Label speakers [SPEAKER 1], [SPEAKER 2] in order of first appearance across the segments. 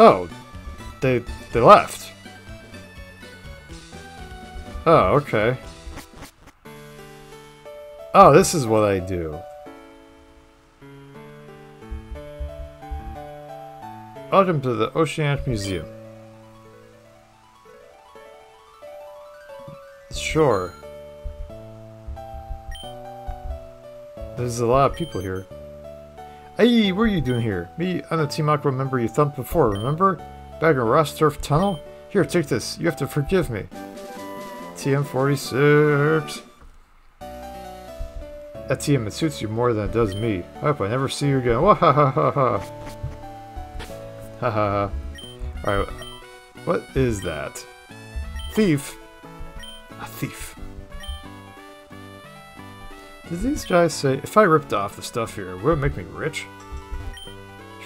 [SPEAKER 1] Oh, they they left. Oh, okay. Oh, this is what I do. Welcome to the Oceanic Museum. Sure. There's a lot of people here. Hey, what are you doing here? Me, I'm the Team Aqua member you thumped before, remember? Back in Rusturf Tunnel? Here, take this. You have to forgive me. TM46. That TM, it suits you more than it does me. I hope I never see you again. Wahahaha. Haha. Alright, what is that? Thief? A thief. Did these guys say, if I ripped off the stuff here, would it make me rich?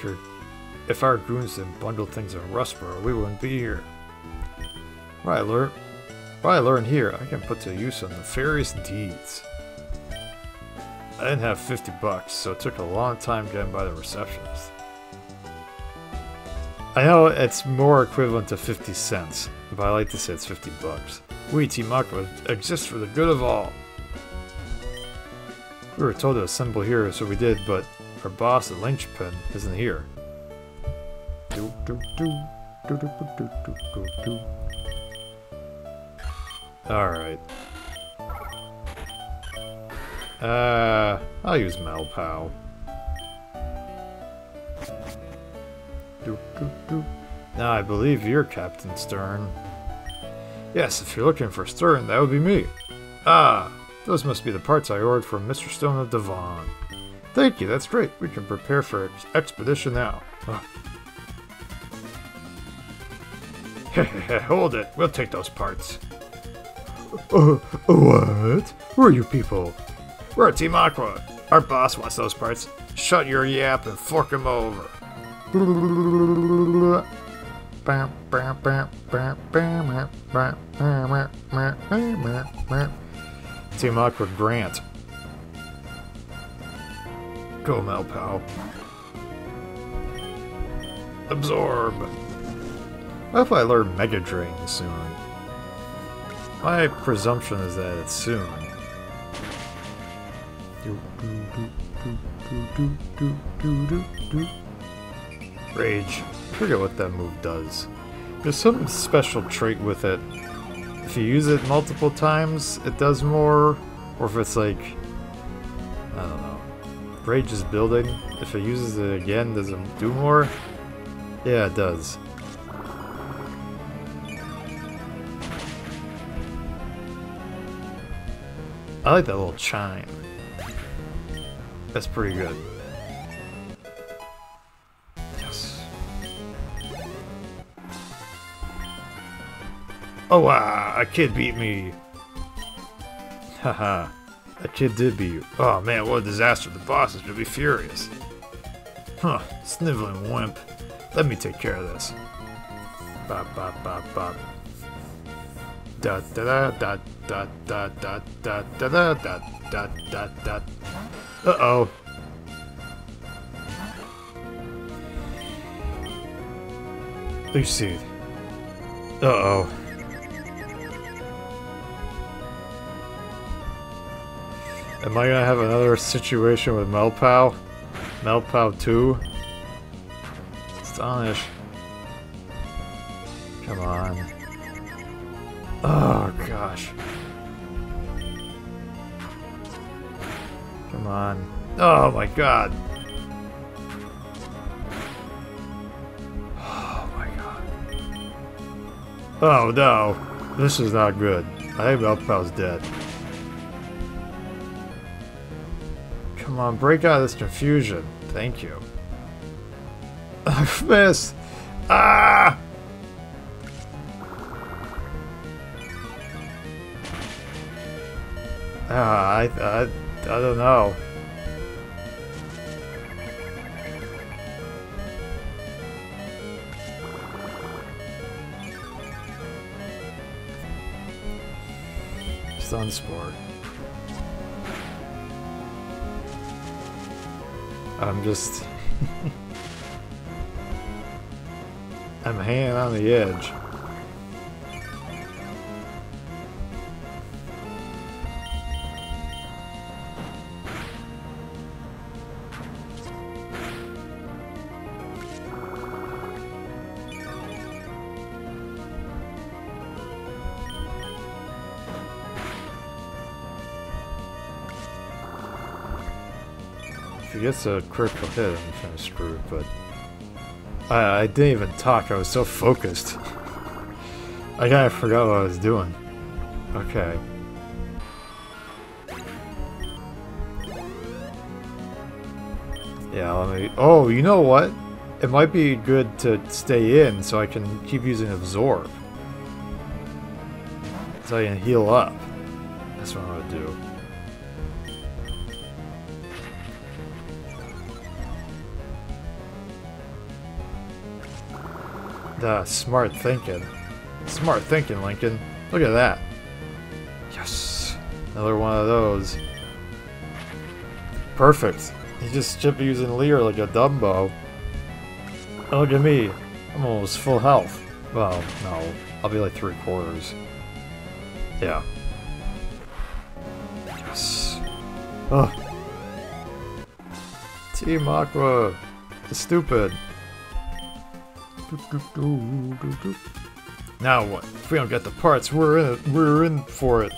[SPEAKER 1] Sure. If our goons didn't bundle things in Rustboro, we wouldn't be here. What I what I learned here, I can put to use on nefarious deeds. I didn't have 50 bucks, so it took a long time getting by the receptionist. I know it's more equivalent to 50 cents, but I like to say it's 50 bucks. We, Team Aqua, exist for the good of all. We were told to assemble here, so we did, but our boss, the linchpin, isn't here. Alright. Uh, I'll use Malpow. Now I believe you're Captain Stern. Yes, if you're looking for Stern, that would be me. Ah, those must be the parts I ordered from Mr. Stone of Devon. Thank you, that's great. We can prepare for ex expedition now. Hold it, we'll take those parts. Uh, what? Who are you people? We're Team Aqua. Our boss wants those parts. Shut your yap and fork him over. Team Aqua Grunt. Go, Malpow. Absorb. If I learn Mega Drain soon? My presumption is that it's soon. Rage. I forget what that move does. There's some special trait with it. If you use it multiple times, it does more. Or if it's like... I don't know. Rage is building. If it uses it again, does it do more? Yeah, it does. I like that little chime. That's pretty good. Oh wow, a kid beat me. Haha, a kid did beat you. Oh man, what a disaster. The boss is gonna be furious. Huh, sniveling wimp. Let me take care of this. Bop, bop, bop, bop. Da da da da da da da da da da da da da. Uh oh. Lucy. Uh oh. Am I gonna have another situation with Melpow? Melpow 2? Astonish. Come on. Oh gosh. Come on. Oh my god. Oh my god. Oh no. This is not good. I think Melpow's dead. Come on, break out of this confusion. Thank you. I've missed. Ah! Ah, I, I, I don't know. Sunsport. I'm just... I'm hanging on the edge. If he gets a critical hit, I'm kind of screwed, but... I, I didn't even talk, I was so focused. I kind of forgot what I was doing. Okay. Yeah, let me... Oh, you know what? It might be good to stay in so I can keep using Absorb. So I can heal up. That's what I'm gonna do. The smart thinking. Smart thinking, Lincoln. Look at that. Yes. Another one of those. Perfect. You just chip using Leer like a Dumbo. And look at me. I'm almost full health. Well, no. I'll be like three quarters. Yeah. Yes. Ugh. Team Aqua. It's stupid. Now what? If we don't get the parts, we're in it. We're in for it.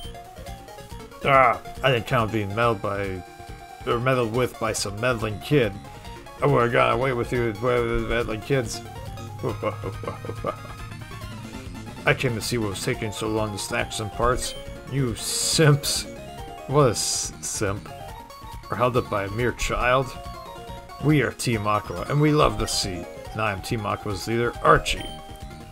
[SPEAKER 1] Ah, I didn't count being meddled by, or meddled with by some meddling kid. I would have gone away with you meddling kids. I came to see what was taking so long to snatch some parts. You simps. What a simp. Are held up by a mere child? We are Team Aqua, and we love the sea am Team Aqua's leader, Archie.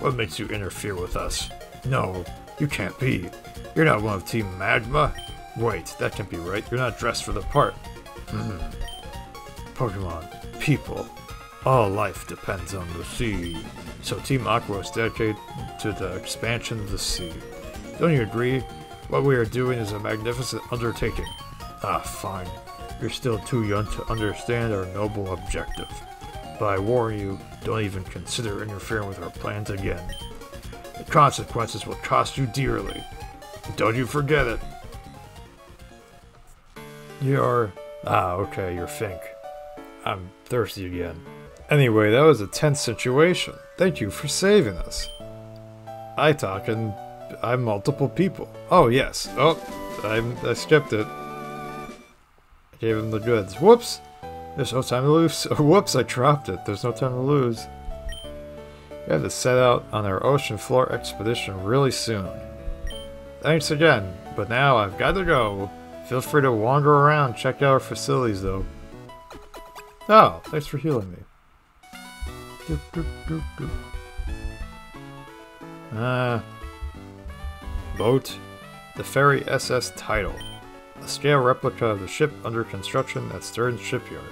[SPEAKER 1] What makes you interfere with us? No, you can't be. You're not one of Team Magma. Wait, that can't be right. You're not dressed for the part. Hmm. Pokemon, people, all life depends on the sea. So Team Aqua is dedicated to the expansion of the sea. Don't you agree? What we are doing is a magnificent undertaking. Ah, fine. You're still too young to understand our noble objective. But I warn you, don't even consider interfering with our plans again. The consequences will cost you dearly. Don't you forget it. You're... Ah, okay, you're Fink. I'm thirsty again. Anyway, that was a tense situation. Thank you for saving us. I talk and I'm multiple people. Oh, yes. Oh, I, I skipped it. I gave him the goods. Whoops! There's no time to lose. Whoops, I dropped it. There's no time to lose. We have to set out on our ocean floor expedition really soon. Thanks again, but now I've got to go. Feel free to wander around, check out our facilities though. Oh, thanks for healing me. Ah. Uh, boat. The Ferry SS Tidal. A scale replica of the ship under construction at Stern Shipyard.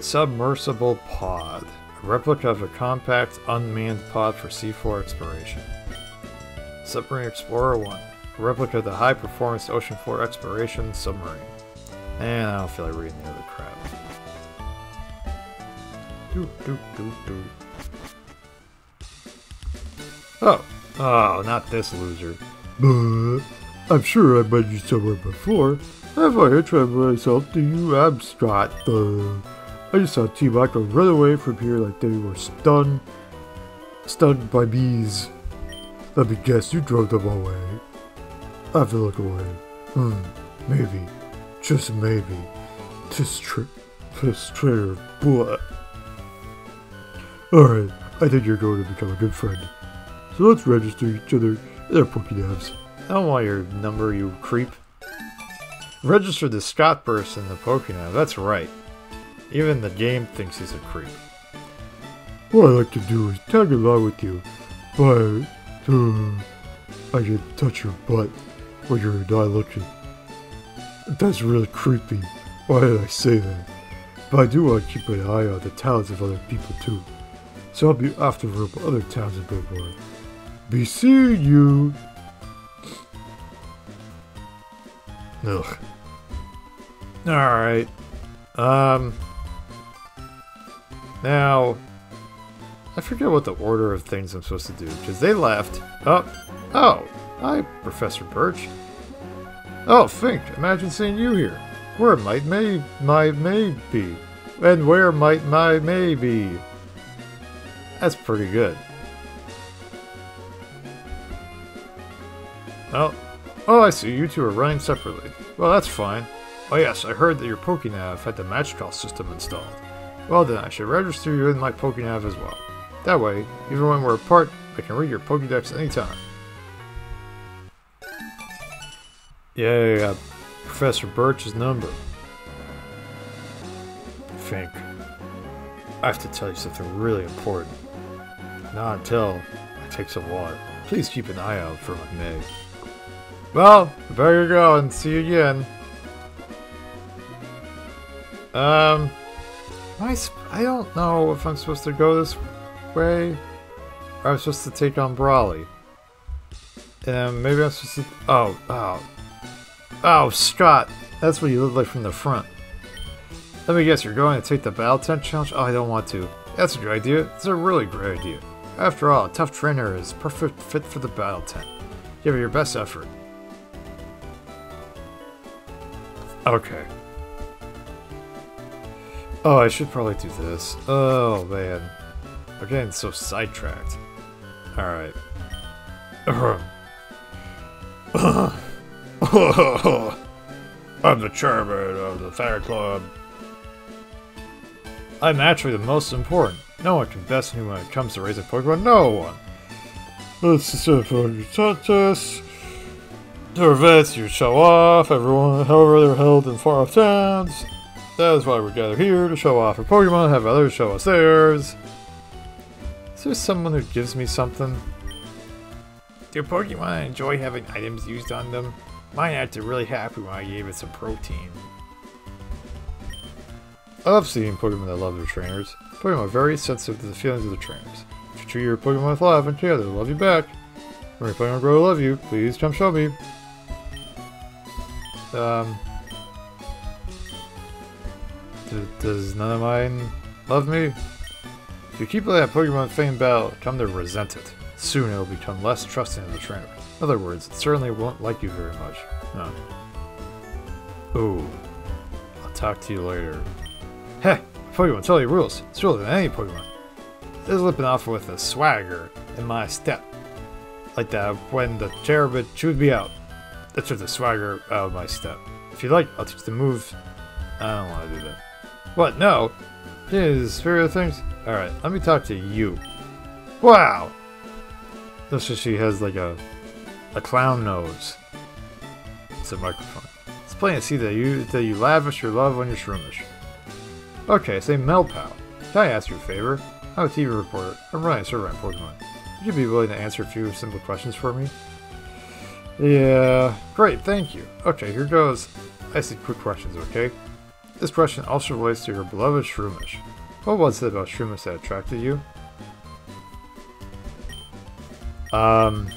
[SPEAKER 1] Submersible Pod. A replica of a compact, unmanned pod for seafloor exploration. Submarine Explorer 1. A replica of the high-performance ocean floor exploration submarine. And I don't feel like reading the other crap. Do, do, do, do. Oh. Oh, not this loser.
[SPEAKER 2] But I'm sure I've met you somewhere before. Have I introduced myself to you? Scott. Uh, I just saw Team Aqua run away from here like they were stunned. Stunned by bees. Let me guess, you drove them away. I have to look away. Hmm, maybe. Just maybe. This trip. This traitor. What? Alright, I think you're going to become a good friend. So let's register each other in our Pokédex.
[SPEAKER 1] I don't want your number, you creep. Register the Scott burst in the Pokemon, that's right. Even the game thinks he's a creep.
[SPEAKER 2] What I like to do is tag along with you, but uh, I can touch your butt when you're not looking. That's really creepy. Why did I say that? But I do want to keep an eye on the talents of other people too. So I'll be after other towns bit more. Be seeing you!
[SPEAKER 1] Ugh. Alright. Um... Now, I forget what the order of things I'm supposed to do, because they left. Oh, oh, hi, Professor Birch. Oh, Fink, imagine seeing you here. Where might May, my May be? And where might my May be? That's pretty good. Oh, oh, I see. You two are running separately. Well, that's fine. Oh yes, I heard that your Pokénav had the call system installed. Well then, I should register you in my Pokénav as well. That way, even when we're apart, I can read your Pokédex anytime. Yeah, yeah, Professor Birch's number. Fink. I have to tell you something really important. Not until I take some water. Please keep an eye out for my. Well, better go and see you again. Um, I, I don't know if I'm supposed to go this way, or I'm supposed to take on Brawly. And maybe I'm supposed to. Oh, oh, oh, Scott, that's what you look like from the front. Let me guess, you're going to take the battle tent challenge? Oh, I don't want to. That's a good idea. It's a really great idea. After all, a tough trainer is perfect fit for the battle tent. Give it your best effort. Okay. Oh, I should probably do this. Oh, man. I'm getting so sidetracked. Alright. I'm the chairman of the fan club. I'm naturally the most important. No one can best me when it comes to raising Pokemon. No one. Let's just touch us. There are events you show off, everyone, however they're held in far off towns. That is why we're gathered here, to show off our Pokemon, have others show us theirs. Is there someone who gives me something? Do Pokemon enjoy having items used on them? Mine acted really happy when I gave it some protein. I love seeing Pokemon that love their trainers. Pokemon are very sensitive to the feelings of the trainers. If you treat your Pokemon with love and care, they'll love you back. When your Pokemon grow to love you, please come show me. Um, does none of mine love me? If you keep that Pokemon fame battle, come to resent it. Soon it will become less trusting of the trainer. In other words, it certainly won't like you very much. No. Ooh. I'll talk to you later. Heh! Pokemon totally rules. It's ruler than any Pokemon. Is lipping off with a swagger in my step. Like that when the Cherubi chewed me out. That took the swagger out of my step. If you like, I'll teach the move. I don't want to do that. What? No? His spirit things? Alright, let me talk to you. Wow! Looks like she has like a a clown nose. It's a microphone. It's plain to see that you that you lavish your love on your shroomish. Okay, say Melpow. Can I ask you a favor? I'm a TV reporter. I'm running a survey on Pokemon. Would you be willing to answer a few simple questions for me? Yeah, great, thank you. Okay, here goes. I see quick questions, okay? This question also relates to your beloved Shroomish. What was it about Shroomish that attracted you? Um...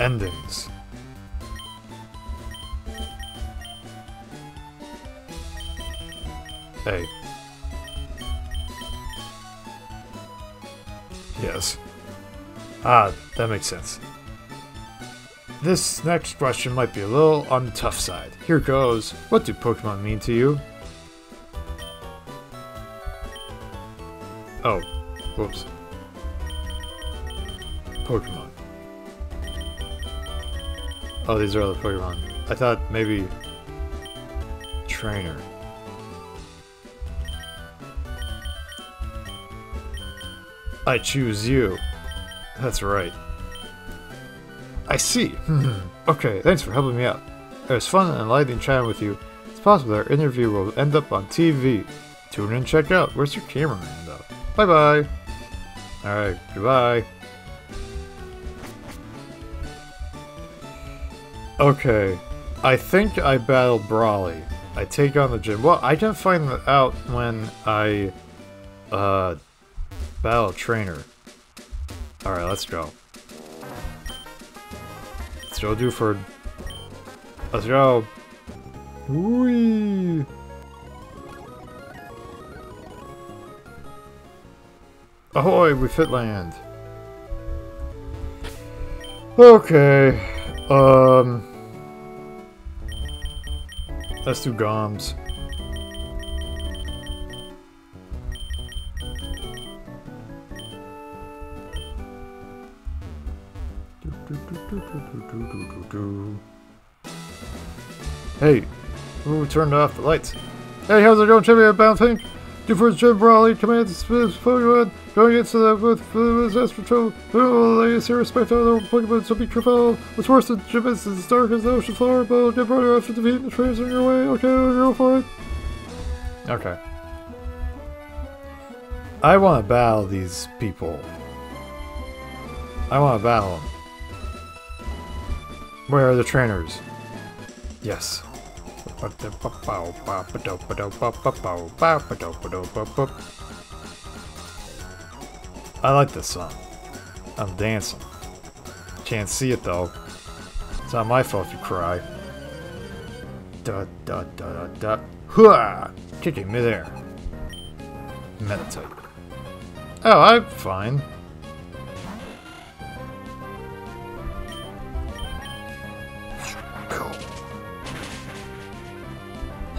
[SPEAKER 1] Endings. Hey. Yes. Ah, that makes sense. This next question might be a little on the tough side. Here goes. What do Pokemon mean to you? Oh, whoops. Pokemon. Oh, these are other Pokemon. I thought maybe... Trainer. I choose you. That's right. I see. okay, thanks for helping me out. It was fun and enlightening chatting with you. It's possible our interview will end up on TV. Tune in and check out. Where's your cameraman, though? Bye-bye. Alright, goodbye. Okay, I think I battle Brawly. I take on the gym. Well, I can find out when I, uh, battle Trainer. Alright, let's go. Let's go, Dewford. Let's go. Whee! Ahoy, we fit land. Okay. Um. Let's do GOMS. Hey, who turned off the lights? Hey, how's it going, Jimmy? Bound Pink? First Gym Brawly, command Pokemon, going into the with the patrol. Oh, see respect to other Pokemon, so be careful. What's worse than gym is as dark as the ocean floor, but get brother after defeating the trains on your way. Okay, go for it. Okay. I want to battle these people. I want to battle them. Where are the trainers? Yes. I like this song. I'm dancing. Can't see it though. It's not my fault if you cry. Da da da da da. Hua! Kicking me midair. Meditate. Oh, I'm fine.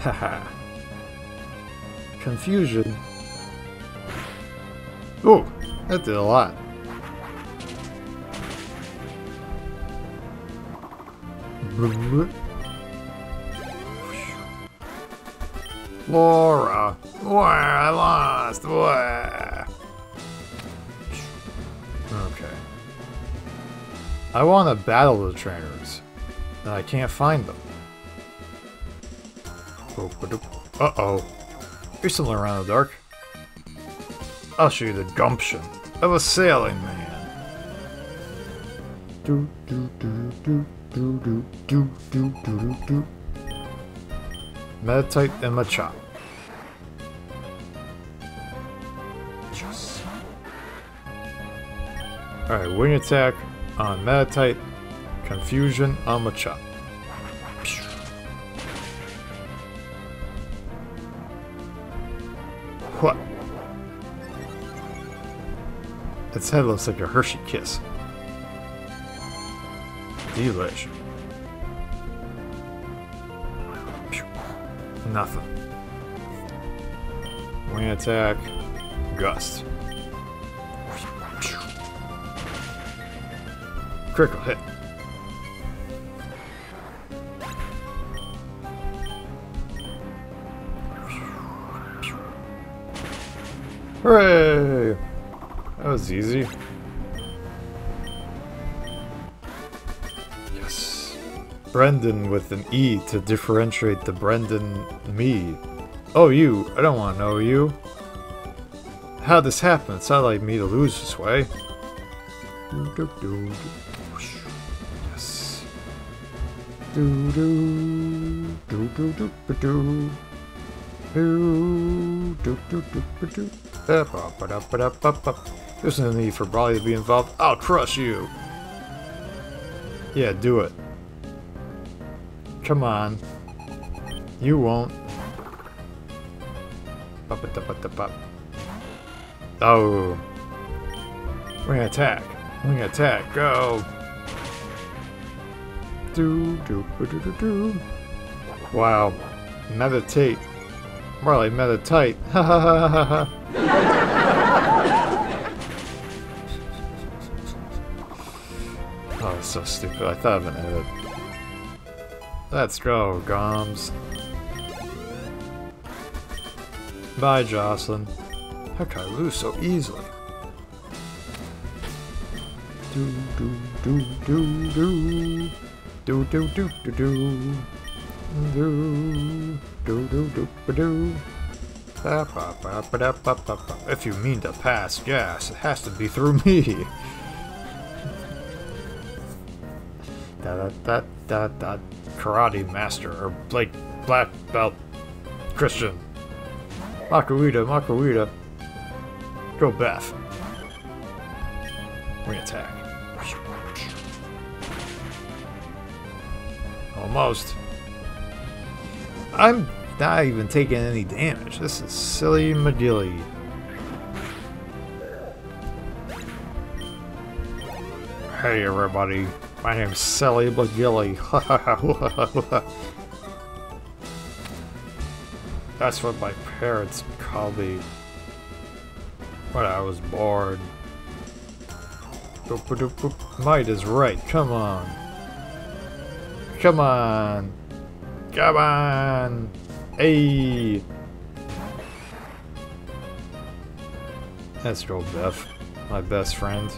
[SPEAKER 1] Haha. Confusion. Oh, that did a lot. Laura! Where I lost! Why? Okay. I want to battle the trainers, and I can't find them. Uh-oh. You're still around the dark. I'll show you the gumption of a sailing man. Do do do do do do do do do do. Meditite and Machop. Yes. Alright, wing attack on Meditite, confusion on Machop. What? Its head looks like a Hershey kiss. Delish. Nothing. Wing attack. Gust. Critical hit. Hooray! That was easy. Yes. Brendan with an E to differentiate the Brendan me. Oh, you. I don't want to know you. How'd this happen? It's not like me to lose this way. Yes. Do do do do do do do. Do, do, do, do, do. There's no need for Brawly to be involved. I'll crush you. Yeah, do it. Come on. You won't. Oh. We're gonna attack. We're gonna attack. Go. Do, do, do, do, do. Wow. Meditate. Like meditate. Ha ha ha ha ha. Oh, it's so stupid. I thought of an edit. Let's go, Goms. Bye, Jocelyn. How can I lose so easily? Do do do do do do do do do do do do do do do. If you mean to pass gas, it has to be through me. Karate master or Blake black belt Cristian. Makuhita, Makuhita. Go Beth. We attack. Almost. I'm not even taking any damage. This is silly McGilly. Hey everybody, my name's Sally McGilly. That's what my parents called me when I was born. Might is right, come on. Come on. Come on. Hey. That's Joel Beth, my best friend.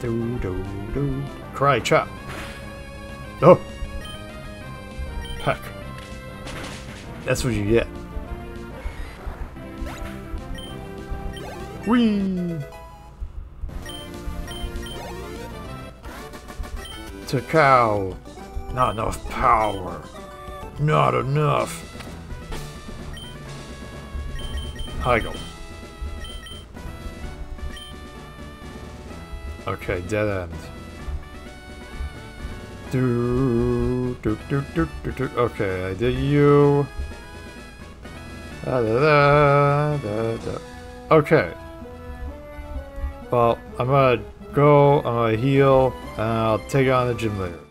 [SPEAKER 1] Do do do. Cry chop. Oh. Heck. That's what you get. Whee! To cow. Not enough power. Not enough. Heigl. Okay, dead end. Do, do, do, do, do, do. Okay, I did you. Da, da, da, da, da. Okay. Well, I'm gonna go, I'm gonna heal, and I'll take on the gym later.